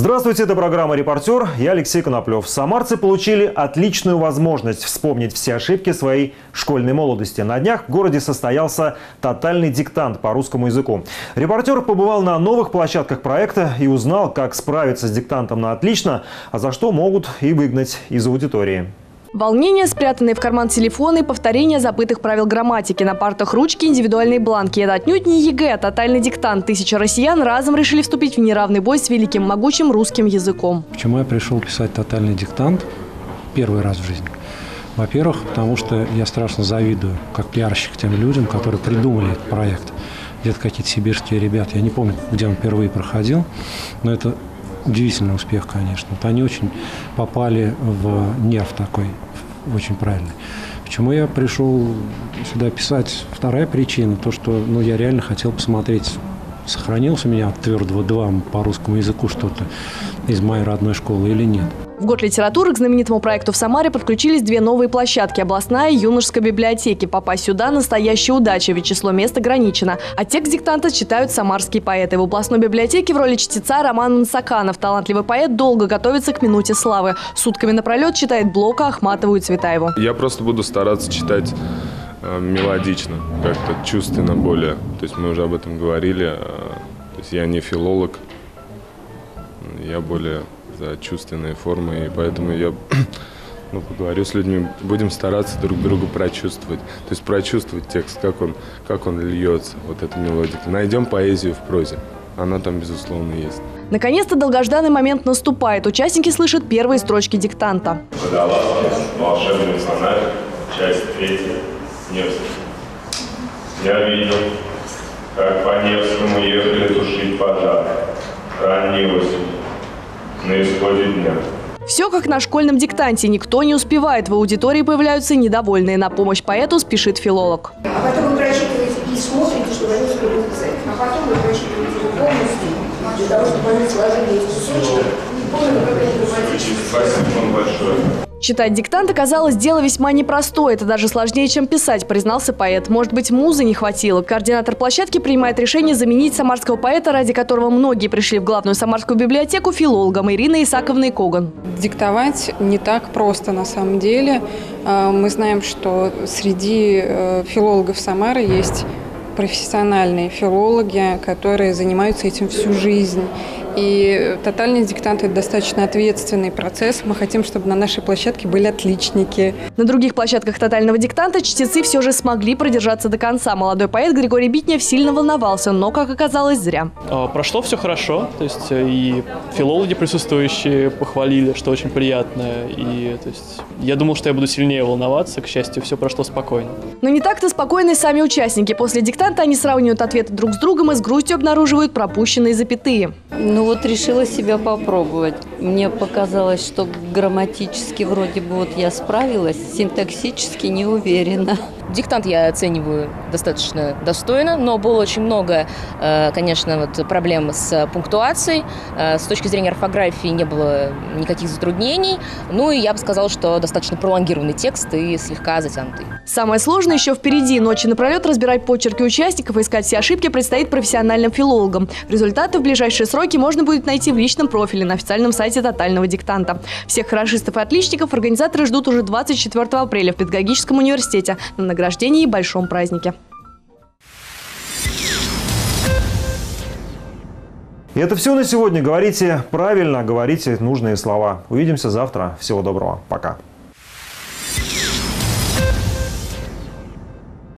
Здравствуйте, это программа «Репортер». Я Алексей Коноплев. Самарцы получили отличную возможность вспомнить все ошибки своей школьной молодости. На днях в городе состоялся тотальный диктант по русскому языку. Репортер побывал на новых площадках проекта и узнал, как справиться с диктантом на отлично, а за что могут и выгнать из аудитории. Волнение, спрятанные в карман телефоны, повторение забытых правил грамматики. На партах ручки, индивидуальные бланки. Это отнюдь не ЕГЭ, а тотальный диктант. Тысяча россиян разом решили вступить в неравный бой с великим могучим русским языком. Почему я пришел писать тотальный диктант первый раз в жизни? Во-первых, потому что я страшно завидую, как пиарщик, тем людям, которые придумали этот проект. Где-то какие-то сибирские ребята, я не помню, где он впервые проходил, но это удивительный успех, конечно. Вот они очень попали в нерв такой, очень правильный. Почему я пришел сюда писать? Вторая причина, то, что ну, я реально хотел посмотреть, сохранился у меня от твердого 2 по русскому языку что-то из моей родной школы или нет. В год литературы к знаменитому проекту в Самаре подключились две новые площадки – областная и юношеская библиотеки. Попасть сюда – настоящая удача, ведь число мест ограничено. А текст диктанта читают самарские поэты. В областной библиотеке в роли чтеца Роман Мансаканов. Талантливый поэт долго готовится к минуте славы. Сутками напролет читает Блока, Ахматову и Цветаеву. Я просто буду стараться читать э, мелодично, как-то чувственно более. То есть мы уже об этом говорили. Э, то есть я не филолог, я более за чувственные формы, и поэтому я ну, поговорю с людьми, будем стараться друг друга прочувствовать. То есть прочувствовать текст, как он, как он льется, вот эта мелодика. Найдем поэзию в прозе. Она там, безусловно, есть. Наконец-то долгожданный момент наступает. Участники слышат первые строчки диктанта. Водолазный волшебный фонарь, часть третья, Невский. Я видел, как по Невскому ехали тушить пожар. Ранней осенью на исходе дня. Все как на школьном диктанте. Никто не успевает. В аудитории появляются недовольные. На помощь поэту спешит филолог. А потом вы прочитываете и смотрите, чтобы они успели написать. А потом вы прочитываете его полностью, для того, чтобы они сложили из кусочков. И помню, как они Спасибо вам большое. Читать диктант оказалось дело весьма непростое. Это даже сложнее, чем писать, признался поэт. Может быть, музы не хватило. Координатор площадки принимает решение заменить самарского поэта, ради которого многие пришли в главную самарскую библиотеку, филологом Ирина Исаковна Коган. Диктовать не так просто на самом деле. А, мы знаем, что среди э, филологов Самары есть профессиональные филологи, которые занимаются этим всю жизнь. И тотальный диктант – это достаточно ответственный процесс. Мы хотим, чтобы на нашей площадке были отличники. На других площадках тотального диктанта чтецы все же смогли продержаться до конца. Молодой поэт Григорий Битнев сильно волновался, но, как оказалось, зря. А, прошло все хорошо. То есть э, и филологи присутствующие похвалили, что очень приятно. И то есть, я думал, что я буду сильнее волноваться. К счастью, все прошло спокойно. Но не так-то спокойны сами участники. После диктанта они сравнивают ответы друг с другом и с грустью обнаруживают пропущенные запятые. Ну вот решила себя попробовать. Мне показалось, что грамматически вроде бы вот я справилась, синтаксически не уверена. Диктант я оцениваю достаточно достойно, но было очень много, э, конечно, вот проблем с пунктуацией. Э, с точки зрения орфографии не было никаких затруднений. Ну и я бы сказала, что достаточно пролонгированный текст и слегка затянутый. Самое сложное еще впереди. Ночи напролет разбирать почерки участников искать все ошибки предстоит профессиональным филологам. Результаты в ближайшие сроки можно будет найти в личном профиле на официальном сайте тотального диктанта. Всех хорошистов и отличников организаторы ждут уже 24 апреля в Педагогическом университете на награждении и большом празднике. И это все на сегодня. Говорите правильно, говорите нужные слова. Увидимся завтра. Всего доброго. Пока.